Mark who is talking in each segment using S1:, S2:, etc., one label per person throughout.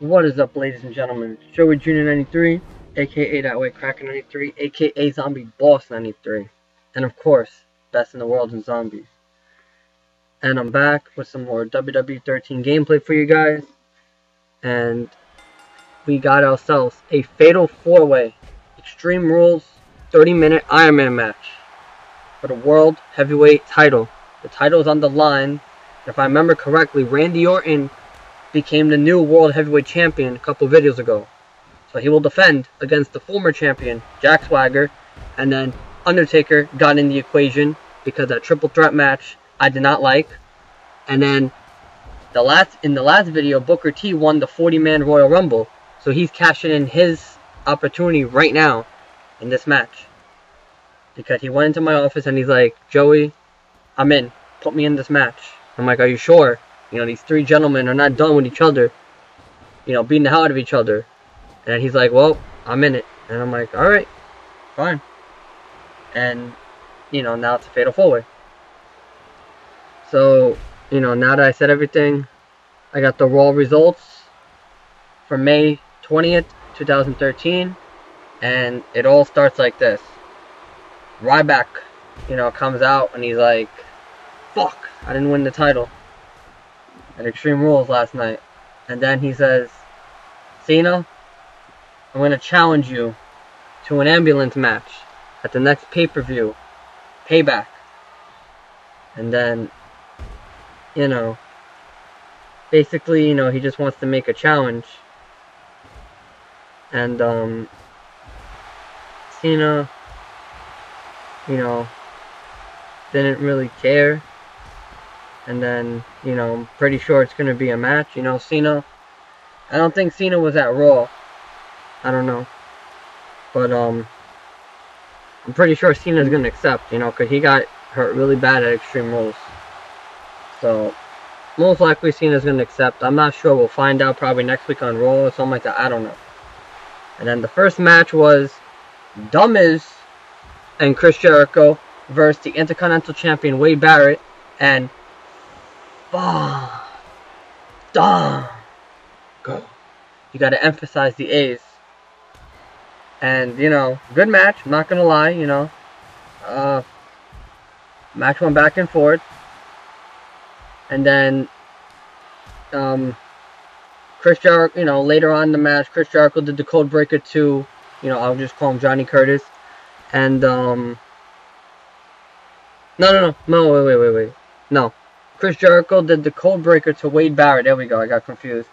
S1: What is up, ladies and gentlemen? Joey Junior 93, aka That Way Cracker 93, aka Zombie Boss 93, and of course, best in the world in zombies. And I'm back with some more WWE13 gameplay for you guys, and we got ourselves a Fatal 4-Way Extreme Rules 30-minute Iron Man match for the World Heavyweight title. The title is on the line. If I remember correctly, Randy Orton became the new World Heavyweight Champion a couple videos ago. So he will defend against the former champion, Jack Swagger, and then Undertaker got in the equation because that triple threat match I did not like. And then the last in the last video, Booker T won the 40-man Royal Rumble, so he's cashing in his opportunity right now in this match. Because he went into my office and he's like, Joey, I'm in. Put me in this match. I'm like, are you sure? You know, these three gentlemen are not done with each other. You know, beating the hell out of each other. And he's like, well, I'm in it. And I'm like, alright, fine. And, you know, now it's a fatal four way. So, you know, now that I said everything, I got the raw results for May 20th, 2013. And it all starts like this. Ryback, you know, comes out and he's like, fuck, I didn't win the title at Extreme Rules last night. And then he says, Cena, I'm going to challenge you to an ambulance match at the next pay-per-view. Payback. And then, you know, basically, you know, he just wants to make a challenge. And, um, Cena, you know, didn't really care. And then, you know, I'm pretty sure it's going to be a match. You know, Cena, I don't think Cena was at Raw. I don't know. But, um, I'm pretty sure Cena's going to accept, you know, because he got hurt really bad at Extreme Rules. So, most likely Cena's going to accept. I'm not sure. We'll find out probably next week on Raw or something like that. I don't know. And then the first match was The Miz and Chris Jericho versus the Intercontinental Champion Wade Barrett and Bah, Dom. Go. You got to emphasize the A's. And, you know, good match. Not to lie, you know. Uh, match went back and forth. And then, um, Chris Jericho, you know, later on in the match, Chris Jericho did the code breaker to, you know, I'll just call him Johnny Curtis. And, um, no, no, no, no, wait, wait, wait, wait. No. Chris Jericho did the code breaker to Wade Barrett. There we go, I got confused.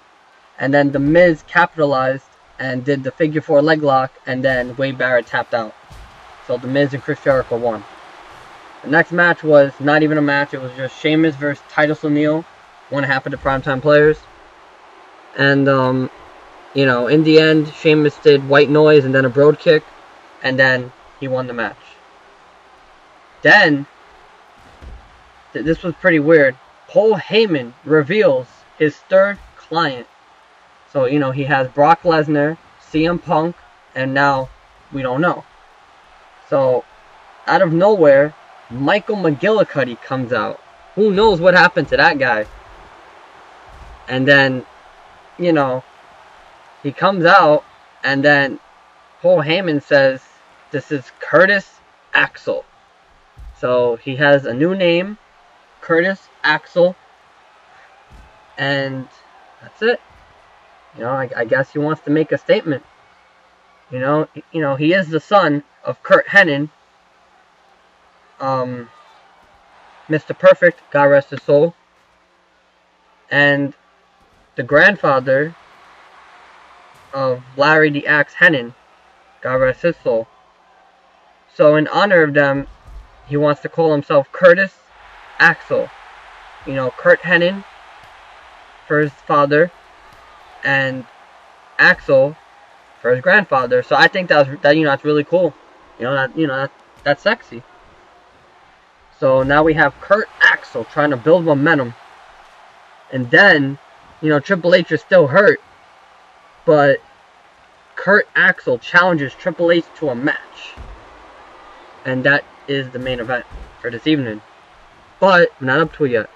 S1: And then The Miz capitalized and did the figure four leg lock, and then Wade Barrett tapped out. So The Miz and Chris Jericho won. The next match was not even a match, it was just Sheamus versus Titus O'Neil, one half of the primetime players. And, um, you know, in the end, Sheamus did white noise and then a Brogue Kick, and then he won the match. Then, th this was pretty weird. Paul Heyman reveals his third client. So, you know, he has Brock Lesnar, CM Punk, and now we don't know. So, out of nowhere, Michael McGillicuddy comes out. Who knows what happened to that guy? And then, you know, he comes out, and then Paul Heyman says, This is Curtis Axel. So he has a new name, Curtis Axel, and that's it. You know, I, I, guess he wants to make a statement. You know, you know, he is the son of Curt Hennig, um, Mr. Perfect, God rest his soul, and the grandfather of Larry the Axe Hennig, God rest his soul. So in honor of them, he wants to call himself Curtis Axel. You know, Curt Hennig for his father, and Axel for his grandfather. So I think that was, that you know that's really cool. You know that you know that that's sexy. So now we have Kurt Axel trying to build momentum, and then you know Triple H is still hurt, but Kurt Axel challenges Triple H to a match, and that is the main event for this evening. But not up to it yet.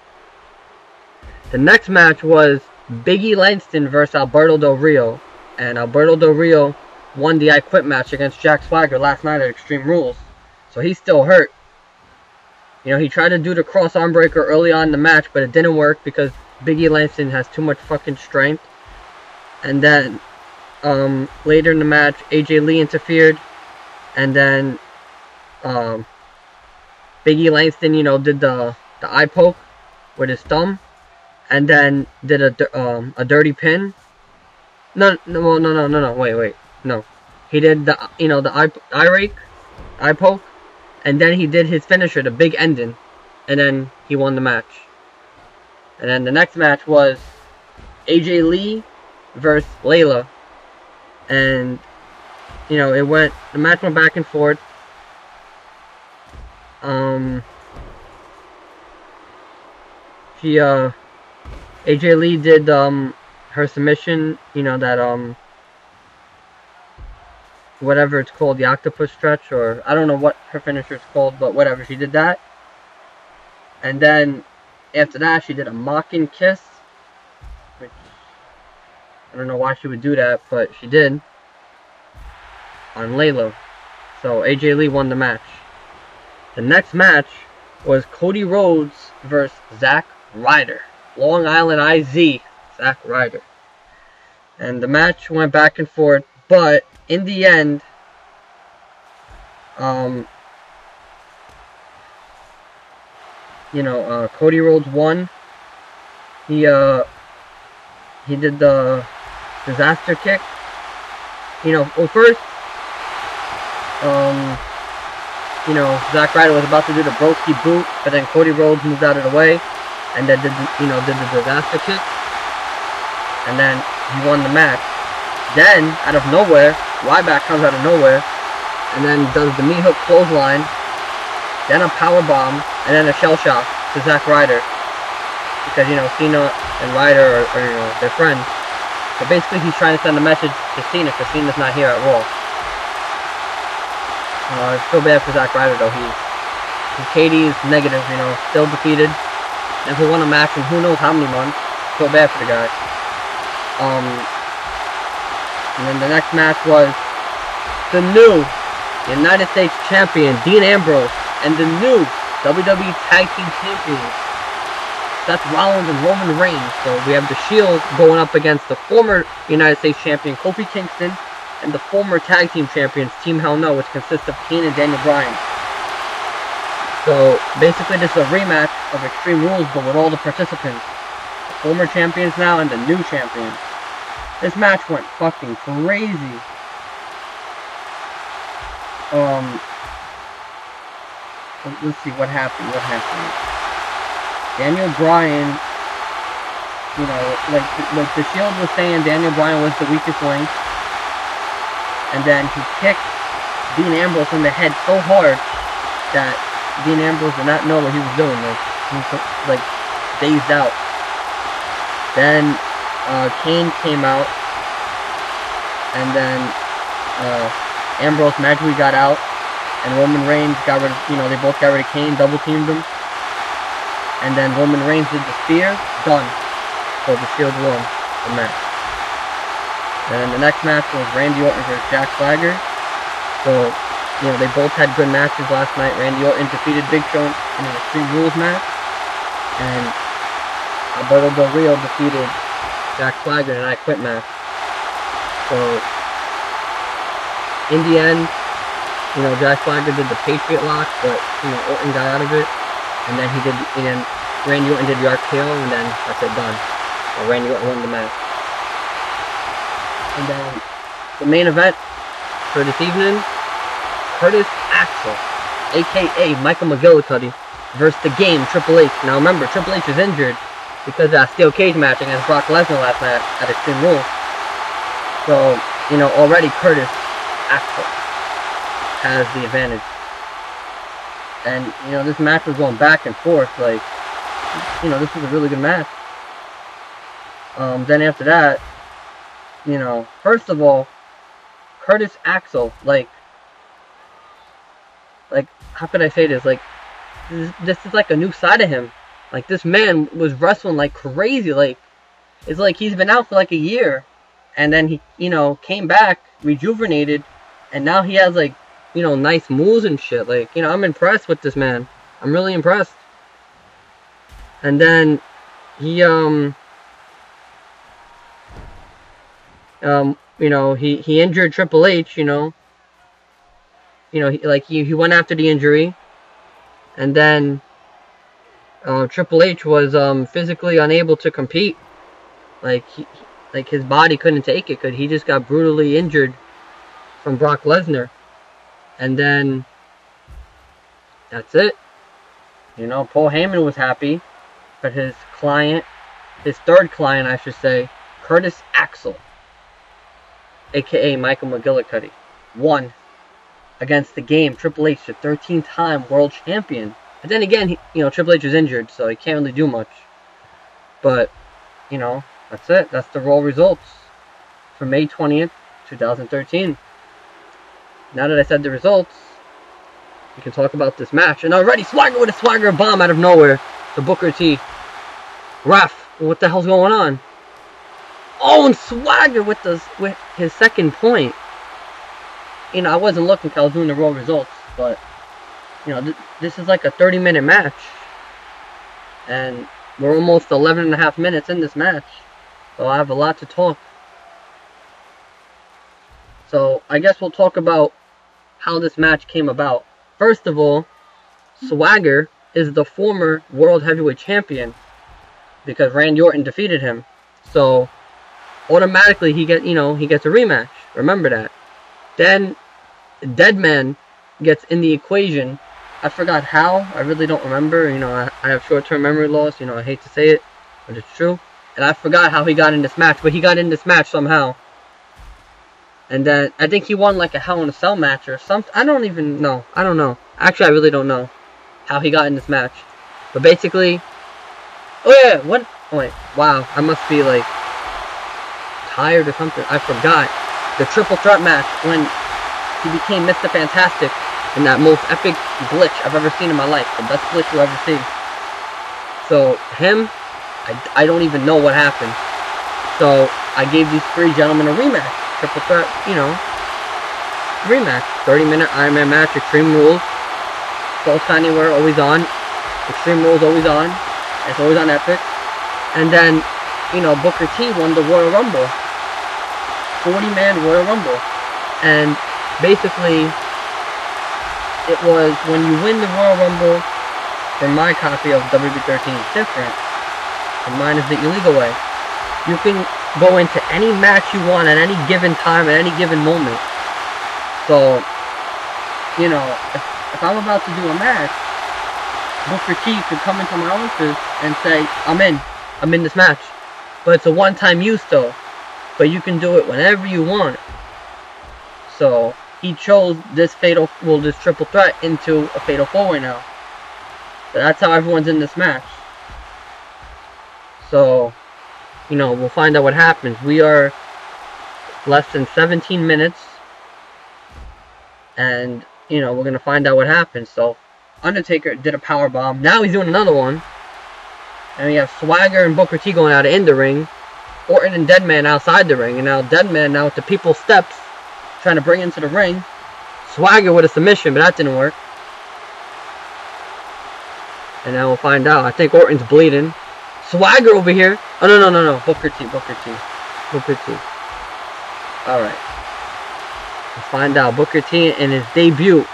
S1: The next match was Biggie Langston versus Alberto Del Rio. And Alberto Del Rio won the I Quit match against Jack Swagger last night at Extreme Rules. So he's still hurt. You know, he tried to do the cross arm breaker early on in the match, but it didn't work because Biggie Langston has too much fucking strength. And then um, later in the match, AJ Lee interfered, and then um, Biggie Langston, you know, did the the eye poke with his thumb, and then did a um, a dirty pin. No, no, no, no, no, no. Wait, wait, no. He did the you know the eye eye rake, eye poke, and then he did his finisher, the big ending, and then he won the match. And then the next match was AJ Lee versus Layla. And, you know, it went, the match went back and forth. Um, she, uh, AJ Lee did, um, her submission, you know, that, um, whatever it's called, the octopus stretch, or I don't know what her finisher is called, but whatever, she did that. And then after that, she did a mocking kiss. Which, I don't know why she would do that, but she did. On Layla. So AJ Lee won the match. The next match was Cody Rhodes versus Zack Ryder. Long Island Iced Z, Zack Ryder. And the match went back and forth, but in the end, um, you know, uh, Cody Rhodes won. He, uh, he did the disaster kick. You know, well, first, um, you know, Zack Ryder was about to do the Broski boot, but then Cody Rhodes moved out of the way, and then did, you know, did the disaster kick, and then he won the match. Then, out of nowhere, Ryback comes out of nowhere, and then does the knee hook clothesline, then a power bomb, and then a shell shock to Zack Ryder. Because, you know, Cena and Ryder are, are, you know, they're friends. So basically he's trying to send a message to Cena because Cena's not here at Raw. Uh, I feel bad for Zack Ryder though. He, his KD is negative, you know, still defeated. Never won a match in who knows how many months. Feel bad for the guy. Um, and then the next match was the new United States Champion, Dean Ambrose, and the new WWE Tag Team Champions, Seth Rollins and Roman Reigns. So we have the Shield going up against the former United States Champion Kofi Kingston and the former Tag Team Champions Team Hell No, which consists of Kane and Daniel Bryan. So basically this is a rematch of Extreme Rules but with all the participants. The former champions now and the new champions. This match went fucking crazy. Um, let's see what happened. What happened? Daniel Bryan, you know, like like the Shield was saying, Daniel Bryan was the weakest link, and then he kicked Dean Ambrose in the head so hard that Dean Ambrose did not know what he was doing. Like he was like dazed out. Then uh, Kane came out, and then uh, Ambrose magically got out, and Roman Reigns got rid of, you know, they both got rid of Kane, double teamed him. And then Roman Reigns did the spear, done. So the Shield won the match. And the next match was Randy Orton versus Jack Swagger. So, you know, they both had good matches last night. Randy Orton defeated Big Show in an Extreme Rules match. And Alberto Del Rio defeated Jack Swagger in an I Quit match. So, in the end, you know, Jack Swagger did the Patriot lock, but, you know, Orton got out of it. And then he did, and then Randy Orton did the RKO, and then that's it, done. So Randy Orton won the match. And then the main event for this evening, Curtis Axel, aka Michael McGillicuddy, versus the game Triple H. Now remember, Triple H is injured because of that steel cage match against Brock Lesnar last night at Extreme Rules. So, you know, already Curtis Axel has the advantage. And, you know, this match was going back and forth. Like, you know, this was a really good match. Um, then after that, you know, first of all, Curtis Axel, like, like, how could I say this? Like, this, this is like a new side of him. Like, this man was wrestling like crazy. Like, It's like he's been out for like a year, and then he, you know, came back rejuvenated, and now he has like, you know, nice moves and shit. Like, you know, I'm impressed with this man. I'm really impressed. And then he, um, um, you know, he he injured Triple H. You know, you know, he, like he he went after the injury, and then uh, Triple H was um physically unable to compete. Like he, like his body couldn't take it because he just got brutally injured from Brock Lesnar. And then that's it. You know, Paul Heyman was happy, but his client, his third client, I should say, Curtis Axel, aka Michael McGillicuddy, won against the game Triple H, the 13-time world champion. But then again, he, you know, Triple H was injured, so he can't really do much. But, you know, that's it. That's the Raw results for May 20th, 2013. Now that I said the results, we can talk about this match. And already Swagger with a Swagger bomb out of nowhere to Booker T. Ref, what the hell's going on? Oh, and Swagger with the with his second point. You know, I wasn't looking because I was doing the Raw results, but you know, th this is like a 30 minute match. And we're almost 11 and a half minutes in this match. So I have a lot to talk. So I guess we'll talk about how this match came about. First of all, Swagger is the former World Heavyweight Champion because Randy Orton defeated him. So automatically he get you know he gets a rematch. Remember that. Then Deadman gets in the equation. I forgot how. I really don't remember. You know, I, I have short-term memory loss. You know, I hate to say it, but it's true. And I forgot how he got in this match, but he got in this match somehow. And then I think he won like a Hell in a Cell match or something. I don't even know. I don't know. Actually, I really don't know how he got in this match. But basically, oh yeah, what? Oh wait, wow, I must be like tired or something. I forgot the triple threat match when he became Mr. Fantastic in that most epic glitch I've ever seen in my life. The best glitch you'll ever see. So him, I, I don't even know what happened. So I gave these three gentlemen a rematch triple threat, you know, rematch. 30 minute Iron Man match, Extreme Rules. Falls Anywhere, always on. Extreme Rules, always on. It's always on Epic. And then, you know, Booker T won the Royal Rumble. 40 man Royal Rumble. And basically, it was when you win the Royal Rumble, for my copy of WB13 is different. And mine is the illegal way. You can go into any match you want at any given time, at any given moment. So, you know, if, if I'm about to do a match, Booker T could come into my office and say, I'm in. I'm in this match. But it's a one-time use, though. But you can do it whenever you want. So, he chose this fatal, well, this triple threat into a fatal four-way now. So that's how everyone's in this match. So, you know, we'll find out what happens. We are less than 17 minutes. And, you know, we're going to find out what happens. So, Undertaker did a power bomb. Now he's doing another one. And we have Swagger and Booker T going out in the ring. Orton and Deadman outside the ring. And now Deadman now with the people's steps trying to bring into the ring. Swagger with a submission, but that didn't work. And now we'll find out. I think Orton's bleeding. Swagger over here. Oh, no, no, no, no. Booker T, Booker T. Booker T. Alright. Let's find out. Booker T in his debut.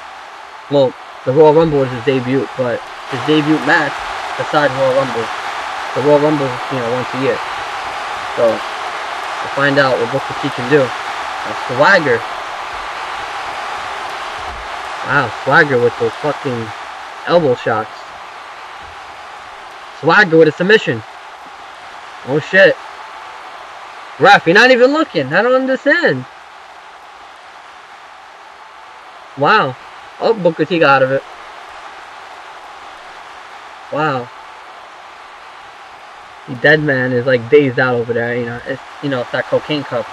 S1: Well, the Royal Rumble was his debut, but his debut match besides Royal Rumble. The Royal Rumble, you know, once a year. So, we'll find out what Booker T can do. Now, Swagger. Wow, Swagger with those fucking elbow shots. Swagger with a submission. Oh shit. Ref, you're not even looking. I don't understand. Wow. Oh, Booker T got out of it. Wow. The dead man is like dazed out over there, you know. It's you know, it's that cocaine cup.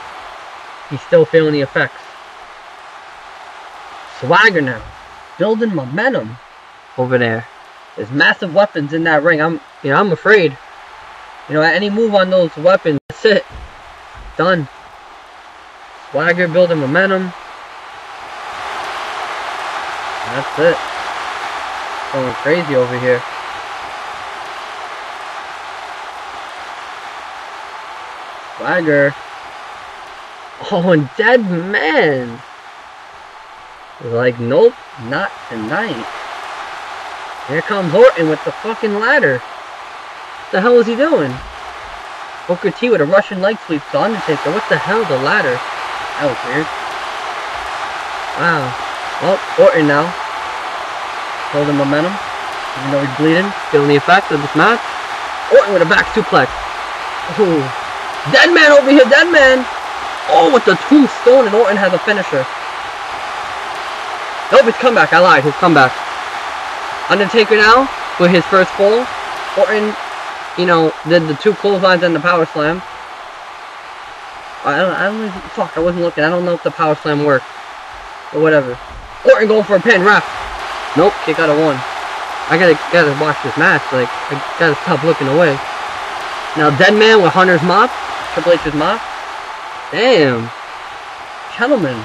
S1: He's still feeling the effects. Swagger now. Building momentum over there. There's massive weapons in that ring. I'm, you know, I'm afraid. You know, any move on those weapons, that's it. Done. Swagger building momentum. That's it. Going crazy over here. Swagger. Oh, and Dead Man. Like, nope, not tonight. Here comes Orton with the fucking ladder. What the hell is he doing? Booker T with a Russian leg sweep to Undertaker. What the hell, the ladder? That was weird. Wow. Well, Orton now. Holding momentum. Even though he's bleeding. Feeling the effect of this match. Orton with a back suplex. Ooh. Dead man over here, dead man. Oh, with the tombstone, and Orton has a finisher. Nope, his comeback. I lied. His comeback. Undertaker now with his first fall. Orton, you know, did the two clotheslines and the power slam. I don't, I don't even, fuck, I wasn't looking. I don't know if the power slam worked. Or whatever. Orton going for a pin, ref. Nope, kick out of one. I gotta, gotta watch this match. Like, I gotta stop looking away. Now, Dead Man with Hunter's mop. Triple H's mop. Damn. Gentlemen,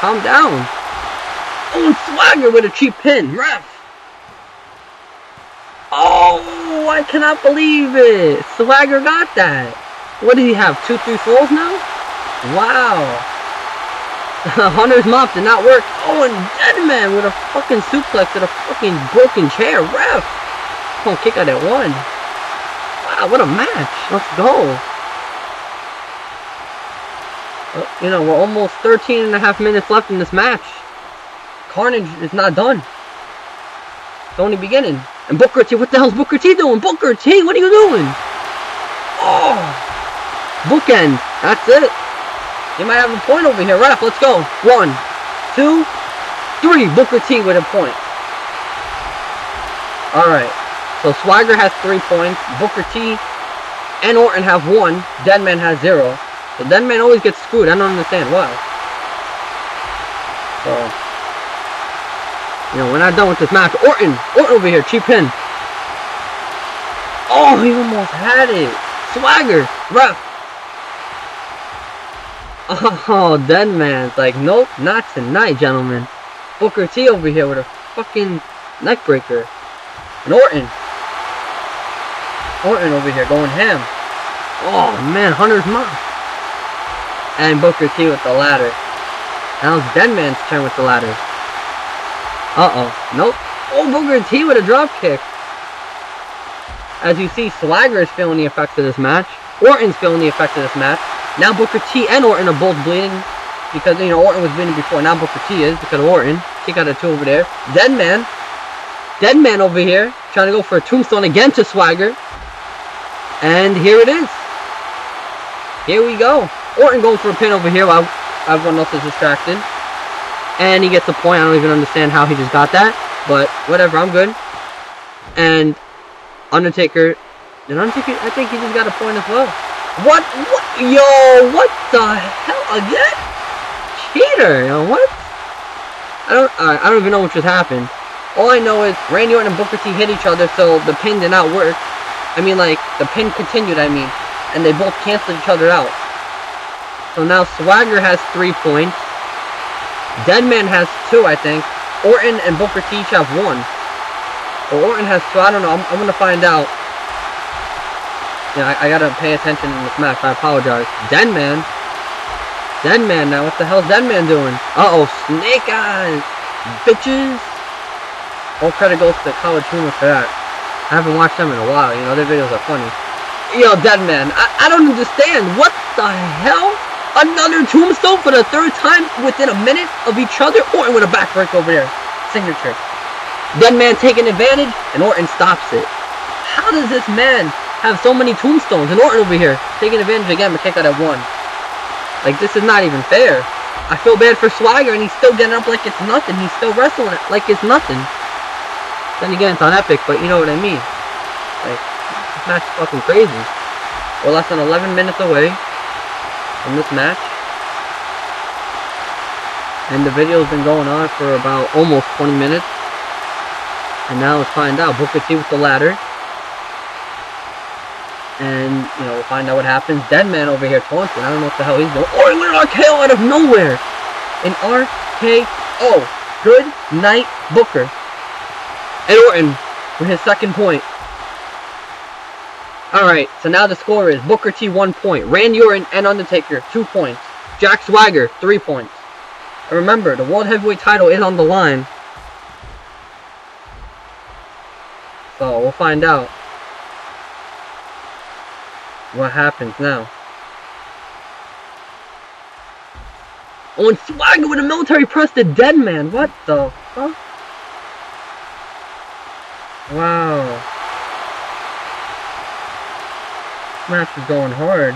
S1: calm down. Oh, and Swagger with a cheap pin. Ref. Oh, I cannot believe it. Swagger got that. What did he have? Two, three falls now? Wow. Hunter's mop did not work. Oh, and Deadman with a fucking suplex at a fucking broken chair. Ref. On, kick out at one. Wow, what a match. Let's go. Uh, you know, we're almost 13 and a half minutes left in this match. Carnage is not done. It's only beginning. And Booker T, what the hell's Booker T doing? Booker T, what are you doing? Oh, bookend. That's it. You might have a point over here. Ref, let's go. One, two, three. Booker T with a point. Alright. So Swagger has three points. Booker T and Orton have one. Deadman has zero. So Deadman always gets screwed. I don't understand why. So, you know, we're not done with this match. Orton! Orton over here. Cheap pin. Oh, he almost had it. Swagger. Ref. Oh, Deadman's like, nope, not tonight, gentlemen. Booker T over here with a fucking neck breaker. And Orton. Orton over here going ham. Oh man, Hunter's mom. And Booker T with the ladder. Now it's Deadman's turn with the ladder. Uh-oh. Nope. Oh, Booker T with a drop kick. As you see, Swagger is feeling the effects of this match. Orton's feeling the effects of this match. Now Booker T and Orton are both bleeding. Because, you know, Orton was bleeding before. Now Booker T is because of Orton. Kick out of two over there. Deadman. Deadman over here. Trying to go for a tombstone again to Swagger. And here it is. Here we go. Orton going for a pin over here while everyone else is distracted. And he gets the point. I don't even understand how he just got that. But whatever, I'm good. And Undertaker. Did Undertaker? I think he just got a point as well. What? What? Yo, what the hell? Again? Cheater. Yo, what? I don't, I, I don't even know what just happened. All I know is Randy Orton and Booker T hit each other, so the pin did not work. I mean, like, the pin continued, I mean. And they both canceled each other out. So now Swagger has three points. Deadman has two, I think. Orton and Booker T each have one. Or Orton has two. I don't know. I'm, I'm going to find out. Yeah, I, I got to pay attention in this match. I apologize. Deadman. Deadman now. What the hell's Deadman doing? Uh-oh. Snake Eyes. Bitches. All credit goes to College Humor for that. I haven't watched them in a while. You know, their videos are funny. Yo, Deadman. I, I don't understand. What the hell? Another tombstone for the third time within a minute of each other. Orton with a backbreak over there. Signature. Deadman taking advantage, and Orton stops it. How does this man have so many tombstones? And Orton over here taking advantage again, but kick out at one. Like, this is not even fair. I feel bad for Swagger, and he's still getting up like it's nothing. He's still wrestling it like it's nothing. Then again, it's on Epic, but you know what I mean. Like, this match is fucking crazy. We're less than 11 minutes away from this match. And the video's been going on for about almost 20 minutes. And now let's find out. Booker T with the ladder. And, you know, we'll find out what happens. Deadman over here taunting. I don't know what the hell he's doing. Oh, he went RKO out of nowhere! An RKO. Good night, Booker. And Orton with his second point. Alright, so now the score is Booker T 1 point, Randy Orton and Undertaker 2 points, Jack Swagger 3 points. And remember, the World Heavyweight title is on the line. So, we'll find out what happens now. Oh, and Swagger with a military press to Deadman. What the fuck? Wow. Match is going hard.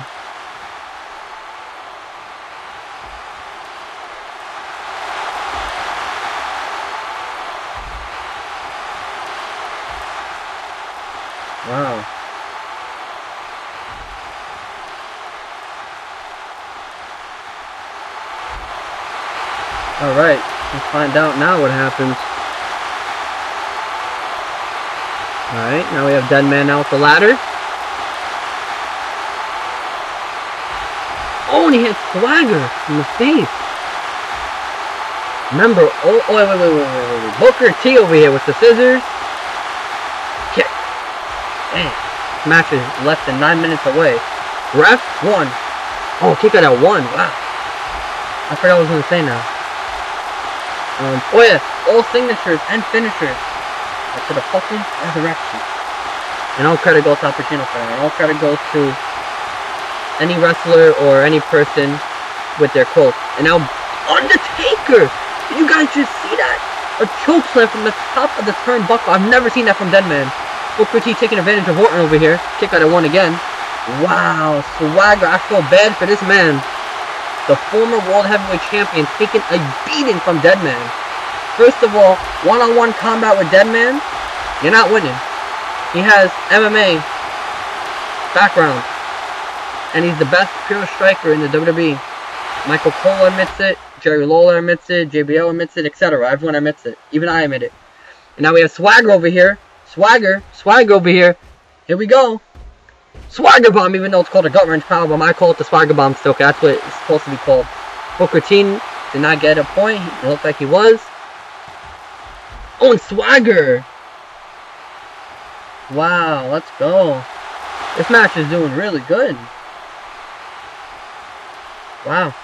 S1: Wow. Alright, let's find out now what happens. Alright, now we have Dead Man out the ladder. He hit Swagger in the face. Remember, oh, oh wait, wait, wait, wait, wait. Booker T over here with the scissors. Kick. Damn. Match is less than nine minutes away. Ref, one. Oh, kick out at one. Wow. I forgot what I was going to say now. Um, oh yeah, all signatures and finishers are to the fucking resurrection. And all credit goes to Pacino for that. And all credit goes to any wrestler or any person with their quote. And now, Undertaker! Did you guys just see that? A choke slam from the top of the turnbuckle. I've never seen that from Deadman. Booker T taking advantage of Orton over here. Kick out at one again. Wow, Swagger. I feel bad for this man. The former World Heavyweight Champion taking a beating from Deadman. First of all, one-on-one -on -one combat with Deadman, you're not winning. He has MMA background and he's the best pure striker in the WWE. Michael Cole admits it, Jerry Lawler admits it, JBL admits it, etc. Everyone admits it. Even I admit it. And now we have Swagger over here. Swagger, Swagger over here. Here we go. Swagger Bomb, even though it's called a gut wrench power bomb, I call it the Swagger Bomb still, that's what it's supposed to be called. Booker T did not get a point. He looked like he was. Oh, and Swagger. Wow, let's go. This match is doing really good. Wow.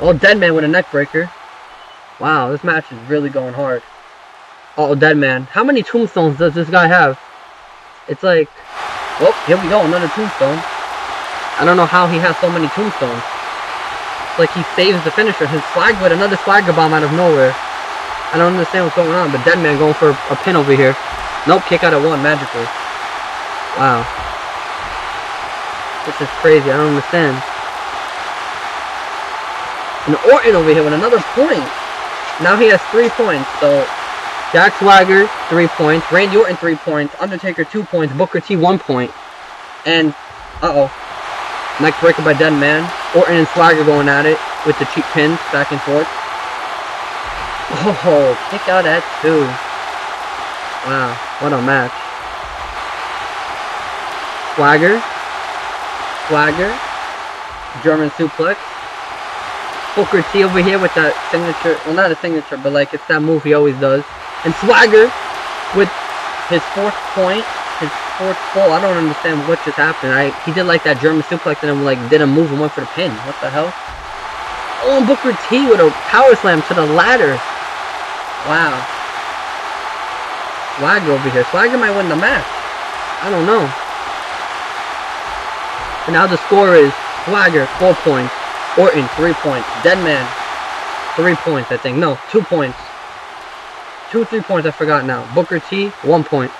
S1: Oh, Deadman with a neck breaker. Wow, this match is really going hard. Oh, Deadman. How many tombstones does this guy have? It's like... Well, here we go, another tombstone. I don't know how he has so many tombstones. It's like he saves the finisher. His flag with another swagger bomb out of nowhere. I don't understand what's going on, but Deadman going for a pin over here. Nope, kick out at one, magically. Wow. This is crazy, I don't understand. And Orton over here with another point. Now he has three points. So Jack Swagger, three points. Randy Orton, three points. Undertaker, two points. Booker T, one point. And, uh-oh. Neck breaker by Dead Man. Orton and Swagger going at it with the cheap pins back and forth. Oh, kick out at two. Wow, what a match. Swagger. Swagger. German suplex. Booker T over here with that signature, well not a signature, but like it's that move he always does. And Swagger with his fourth point, his fourth fall. I don't understand what just happened. I he did like that German suplex and then like did a move and went for the pin. What the hell? Oh, and Booker T with a power slam to the ladder. Wow. Swagger over here. Swagger might win the match. I don't know. And now the score is Swagger, 4 points. Orton, three points. Deadman, three points, I think. No, two points. Two, three points, I forgot now. Booker T, one point.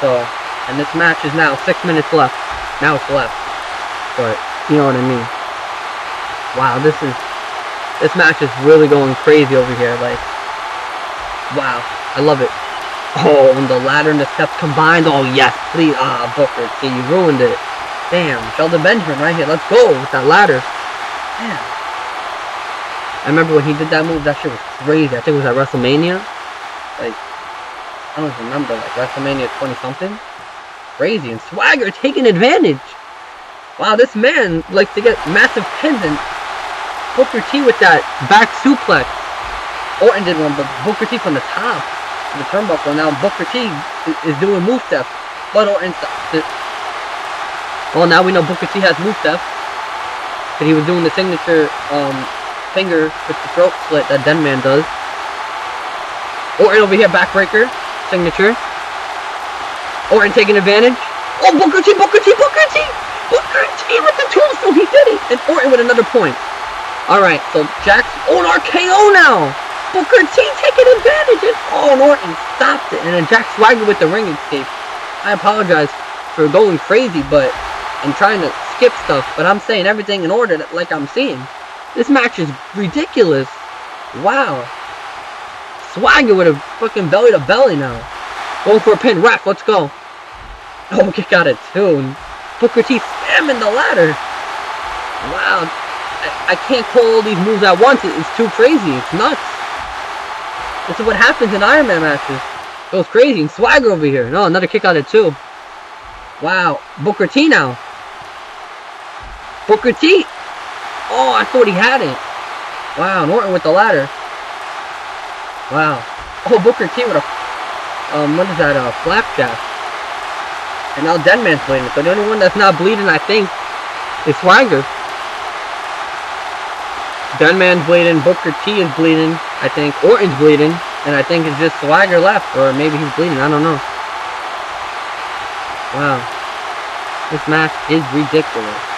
S1: So, and this match is now six minutes left. Now it's left. But, you know what I mean. Wow, this is, this match is really going crazy over here. Like, wow, I love it. Oh, and the ladder and the steps combined. Oh, yes, please. Ah, Booker T, you ruined it. Damn, Shelton Benjamin right here. Let's go with that ladder. Man. I remember when he did that move, that shit was crazy. I think it was at WrestleMania. Like, I don't even remember, like WrestleMania 20 something. crazy. And Swagger taking advantage. Wow, this man likes to get massive pins and Booker T with that back suplex. Orton did one, but Booker T from the top the turnbuckle. Now Booker T is, doing move stuff. But Orton Well, now we know Booker T has move stuff. Because he was doing the signature um, finger with the throat slit that Deadman does. Orton over here, backbreaker, signature. Orton taking advantage. Oh, Booker T, Booker T, Booker T! Booker T with the tombstone, he did it! And Orton with another point. Alright, so Jack's on RKO now! Booker T taking advantage, and oh, Orton stopped it. And then Jack Swagger with the ring escape. I apologize for going crazy, but, and trying to skip stuff, but I'm saying everything in order that, like I'm seeing. This match is ridiculous. Wow. Swagger with a fucking belly to belly now. Going for a pin. Ref, let's go. Oh, kick out of tune. Booker T spamming the ladder. Wow. I, I can't call all these moves at once. It's too crazy. It's nuts. This is what happens in Iron Man matches. It goes crazy. And Swagger over here. No, another kick out of two. Wow. Booker T now. Booker T. Oh, I thought he had it. Wow, Norton with the ladder. Wow. Oh, Booker T with a, um, what is that, a uh, flapjack. And now Deadman's bleeding. So the only one that's not bleeding, I think, is Swagger. Deadman's bleeding, Booker T is bleeding, I think. Orton's bleeding, and I think it's just Swagger left, or maybe he's bleeding, I don't know. Wow. This match is ridiculous.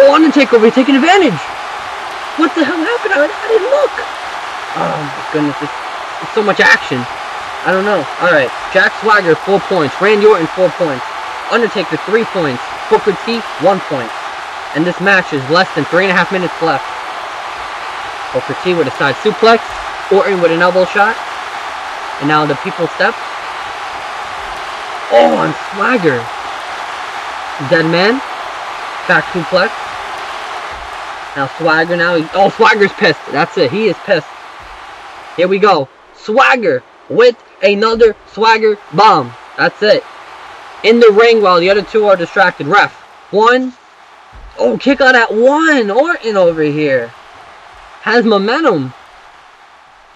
S1: Oh, Undertaker will be taking advantage. What the hell happened? I, I didn't look. Oh my goodness, it's, it's so much action. I don't know. Alright, Jack Swagger, 4 points. Randy Orton, 4 points. Undertaker, 3 points. Booker T, 1 point. And this match is less than 3.5 minutes left. Booker T with a side suplex. Orton with an elbow shot. And now the people step. Oh, on Swagger. Dead man. Back suplex. Now Swagger now. He, oh, Swagger's pissed. That's it. He is pissed. Here we go. Swagger with another Swagger bomb. That's it. In the ring while the other two are distracted. Ref. One. Oh, kick out at one. Orton over here. Has momentum.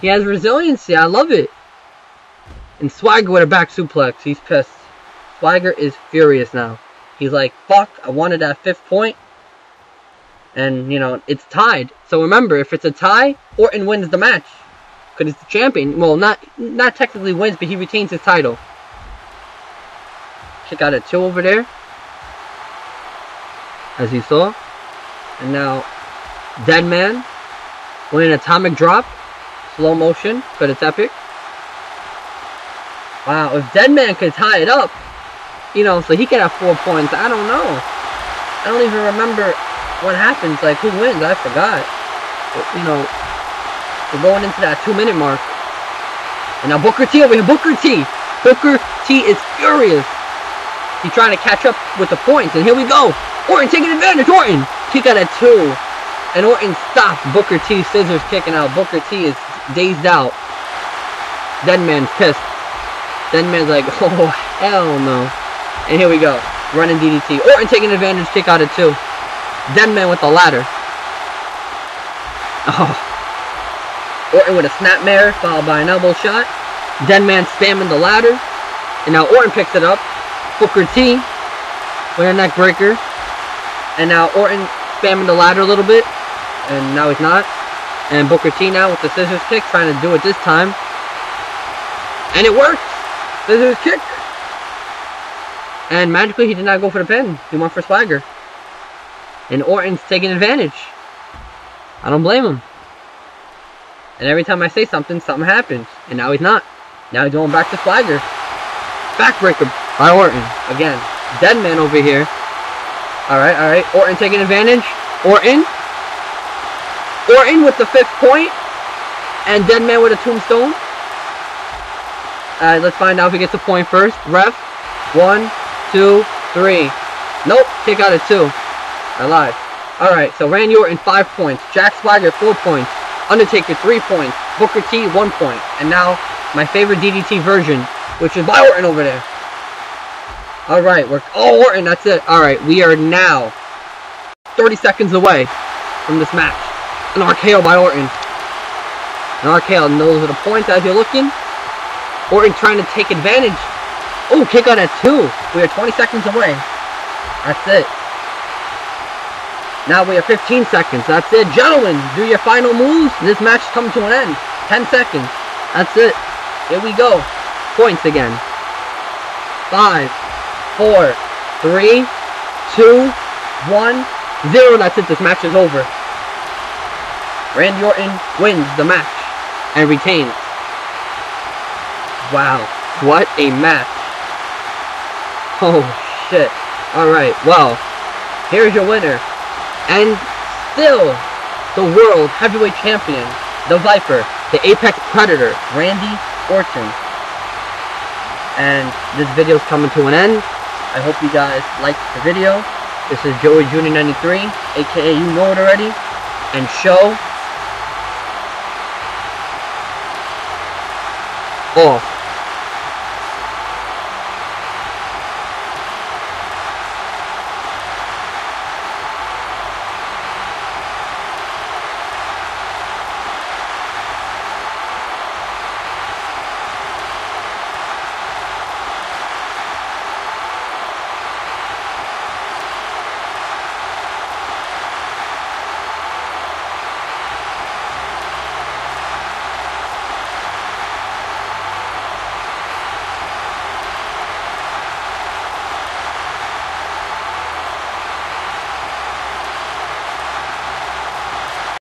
S1: He has resiliency. I love it. And Swagger with a back suplex. He's pissed. Swagger is furious now. He's like, fuck, I wanted that fifth point. And, you know, it's tied. So remember, if it's a tie, Orton wins the match. Because he's the champion. Well, not not technically wins, but he retains his title. Check out a two over there. As you saw. And now, Dead Man. With an atomic drop. Slow motion, but it's epic. Wow, if Dead Man could tie it up, you know, so he could have four points. I don't know. I don't even remember what happens. Like, who wins? I forgot. But, you know, we're going into that two-minute mark. And now Booker T over here. Booker T. Booker T is furious. He's trying to catch up with the points. And here we go. Orton taking advantage. Orton. Kick out at two. And Orton stops Booker T. Scissors kicking out. Booker T is dazed out. Dead man's pissed. Dead man's like, oh, hell no. And here we go. Running DDT. Orton oh, taking advantage, kick out of two. Deadman with the ladder. Oh. Orton with a snapmare, followed by an elbow shot. Deadman spamming the ladder. And now Orton picks it up. Booker T with a neck breaker. And now Orton spamming the ladder a little bit. And now he's not. And Booker T now with the scissors kick, trying to do it this time. And it worked! Scissors kick. And magically, he did not go for the pin. He went for Swagger. And Orton's taking advantage. I don't blame him. And every time I say something, something happens. And now he's not. Now he's going back to Swagger. Backbreaker by Orton. Again. Dead man over here. Alright, alright. Orton taking advantage. Orton. Orton with the fifth point. And Dead man with a tombstone. Alright, let's find out if he gets a point first. Ref. One, two, three. Nope, kick out of two. I lied. Alright, so Randy Orton, five points. Jack Swagger, four points. Undertaker, three points. Booker T, one point. And now, my favorite DDT version, which is by Orton over there. Alright, we're... Oh, Orton, that's it. Alright, we are now 30 seconds away from this match. An RKO by Orton. An RKO, and those are the points as you're looking. Orton trying to take advantage. Oh, kick out at two. We are 20 seconds away. That's it. Now we have 15 seconds. That's it. Gentlemen, do your final moves. This match is coming to an end. 10 seconds. That's it. Here we go. Points again. Five, four, three, two, one, zero. That's it. This match is over. Randy Orton wins the match and retains. Wow. What a match. Oh, shit. Alright, well, here's your winner. And still, the World Heavyweight Champion, the Viper, the Apex Predator, Randy Orton. And this video is coming to an end. I hope you guys liked the video. This is Joey Jr. 93, aka you know it already. And show off.